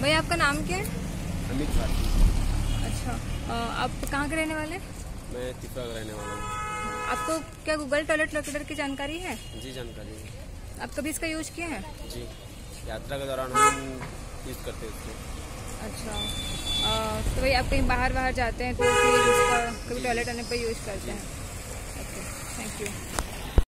भाई आपका नाम क्या है? अमित भारती अच्छा आप कहाँ के रहने वाले? मैं तिपरा का रहने वाला हूँ। आपको क्या गूगल टॉयलेट लोकेटर की जानकारी है? जी जानकारी है। आप कभी इसका यूज़ किए हैं? जी। यात्रा के दौरान हम यूज़ करते हैं उसको अच्छा आ, तो भाई आप कहीं बाहर बाहर जाते हैं तो फिर उसका कभी टॉयलेट आने पर यूज़ करते हैं। Okay thank you